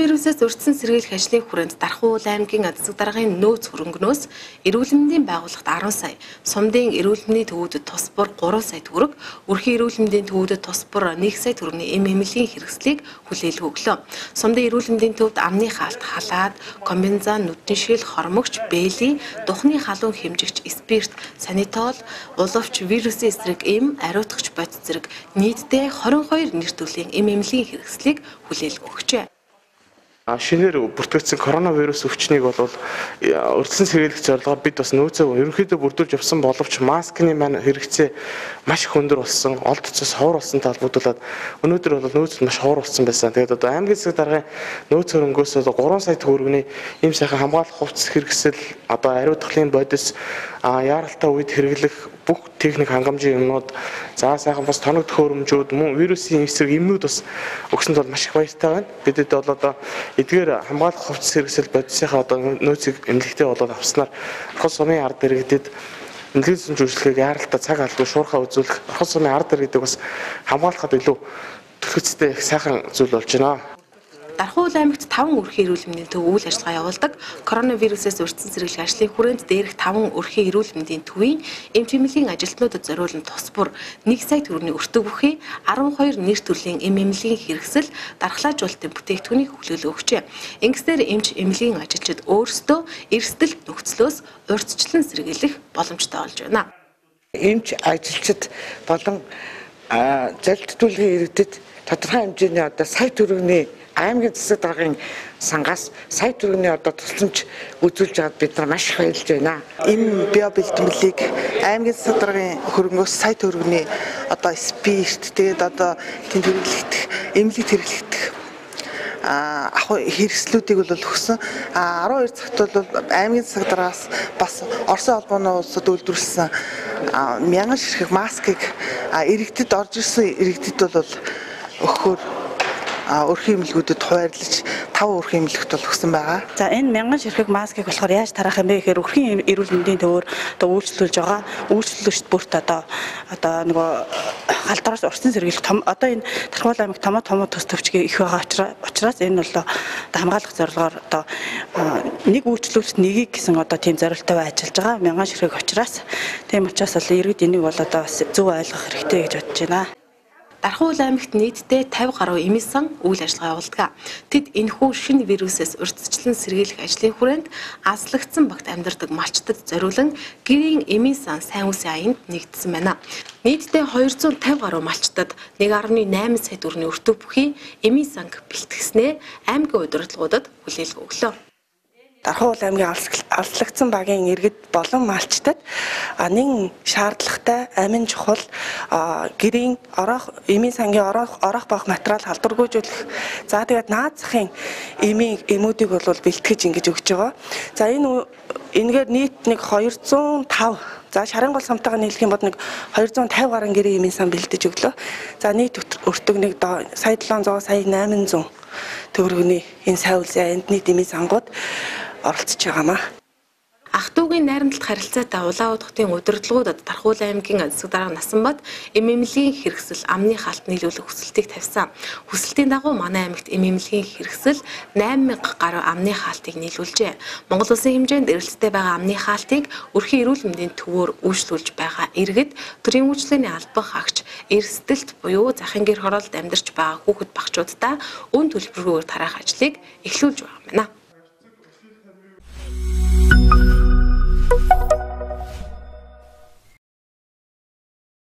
Коронавирусээс өртсөн сэргийлэх ажлын хүрээнд Дархуул аймгийн Адсаг даргын нөөц хөрөнгнөөс эрүүл мэндийн байгууллагт 10 сая, Сумдын эрүүл мэндийн төвүүдэд тус бүр 3 сая төгрөг, Өрхийн эрүүл мэндийн төвүүдэд тус бүр 1 сая төгрөгийн эм эмнэлгийн хэрэгслийг хүлээл өглөө. Сумдын эрүүл мэндийн төвд амны хаалт, халаад, комбинзан, нүдэн шил, хормогч, бэйли, духны халуун хэмжигч, спирт, санитол, уловч, вирусын эсрэг эм, ариутгах бодис зэрэг нийтдээ 22 нэр төрлийн эм эмнэлгийн хэрэгслийг хүлээл өгчээ шинээр бүртгэгдсэн коронавирус өвчнийг бол урдсан сэргийлэх зорилгоор бид бас нөөцөө ерөнхийдөө бүрдүүлж явсан боловч маскны маань хэрэгцээ маш их өндөр болсон, олдцоос ховор болсон талбуудуулаад өнөөдөр бол нөөцөд маш ховор болсон байсан. Тэгээд одоо аймгийн засаг даргын нөөц хөрөнгөөс 3 сая төгрөгийн ийм сайхан хамгаалах хувцас хэрэгсэл одоо ариутгалын бодис яаралтай үед хэрэглэх бүх техник хангамжийн юмнууд за сайхан бас тоног төхөөрөмжүүд мөн вирусын эсрэг эмнүүд бас өгсөнд бол маш их баяртай байна. Бидэд бол одоо эдгээр хамгаалах хувцас хэрэгсэл бодисынхаа одоо нөөцийг эмнэлэгтэй болоод авснаар орхон сумын ард иргэдэд инглиз зөвшөлтийг яаралтай цаг алгүй шуурхаа үзүүлэх орхон сумын ард иргэдэг бас хамгаалахад илүү төлөвцтэй их сайхан зүйл болж байна. Дархуул аймагт 5 өрхийн эрүүл мэндийн төв үйл ажиллагаа явуулдаг. Коронавирусээс өртсөн сэргийлэх ажлын хүрээнд дээрх 5 өрхийн эрүүл мэндийн төвийн эмч эмнэлгийн ажилтнуудад зориулан тус бүр 1 сая төгрөгийн өртөг бүхий 12 нэр төрлийн эм эмнэлгийн хэрэгсэл дархлаажуулалтын бүтээгдэхүүнийг хүлээл өгчээ. Ингэснээр эмч эмнэлгийн ажилчид өөрсдөө эрсдэл нөхцлөөс урьдчилан сэргийлэх боломжтой болж байна. Эмч ажилчид болон залилтдуулгын иргэдэд тодорхой хэмжээний одоо сая төгрөгийн аймгийн засаг даргын сангаас сая төгрөгийн одоо тусламж үзүүлж байгаад бид нар маш их баярлж байна. Энэ био бэлтгэлийг аймгийн засаг даргын хөрөнгөөс сая төгрөгийн одоо спирт тэгээд одоо тэнд хэрэглэгдэх эмнэлэг хэрэглэгдэх ах хэрэгслүүдийг бол өгсөн. А 12 цагт бол аймгийн засаг дараагаас бас Оросын холбооны улсад үйлдвэрлэсэн мянган ширхэг маскыг иргэдэд орж ирсэн иргэдэд бол өгөхөөр өрхийн имлгүүдэд хуваарлаж 5 өрхийн имлэгт бол өгсөн байгаа. За энэ мянган ширхэг маскыг болохоор яаж тараах юм бэ гэхээр өрхийн эрүүл мэндийн төвөөр одоо үйлчлүүлж байгаа. Үйлчлүүлэгчд бүрт одоо одоо нөгөө галдраас урьдчилан сэргийлэх том одоо энэ Тархуул аймаг томоо томоо төс төвчгийн их байгаа учраас энэ бол хамгаалах зорилгоор одоо нэг үйлчлүүлэгт нэгийг гэсэн одоо тийм зорилттой ажиллаж байгаа. Мянган ширхэг учраас тийм учраас бол иргэд энийг бол одоо зөв ойлгох хэрэгтэй гэж бодож байна. Дархуул аймагт нийтдээ 50 гаруй эмийн сан үйл ажиллагаа явуулдаг. Тэд энэхүү шинэ вирусээс урьдчилан сэргийлэх ажлын хүрээнд аслагдсан багт амьдардаг малчтад зориулан гэрийн эмийн сан сайн үсийн аянд нэгдсэн байна. Нийтдээ 250 гаруй малчтад 1.8 сая төгрөгийн өртөг бүхий эмийн санг бэлтгэснээр аймгийн удирдлагуудад хүлээлт өглөө. Дархуул аймгийн алслагдсан багийн иргэд болон малчтад нэг шаардлагатай амин чухал гэрийн ороох эмийн сангийн ороох ороох бах материал халдваргүйжүүлэх за тэгээд наад захын эмийн эмүүдийг бол бэлтгэж ингэж өгч байгаа. За энэ энэгээр нийт нэг 205 За шарын гол самтайгаа нийлэх юм бол нэг 250 гаруй гэрийн эмийн сан бэлдэж өглөө. За нийт өртөг нэг сая 700 сая 800 төгрөгний энэ сай үлзээ энд нийт эмийн сангууд оролцож байгаамаа. Ахтуугийн найрамдалт харилцаатай улаан удахтын удирдлагуудад Тархуул аймгийн засаг дарга Насанбат эмэмлэгийн хэрэгсэл амны хаалт нийлүүлэх хүсэлтийг тавьсан. Хүсэлтийн дагуу манай аймагт эмэмлэгийн хэрэгсэл 8000 гаруй амны хаалтыг нийлүүлжээ. Монгол улсын хэмжээнд эрэлттэй байгаа амны хаалтыг өрхийн эрүүл мэндийн төвөөр үйлчлүүлж байгаа иргэд төрийн үйлчлэлийн албах агч эрсдэлт буюу захын гэр хороолд амьдарч байгаа хүүхэд багчуудаа өн төлбөргүйгээр тараах ажлыг эхлүүлж байгаа юм байна.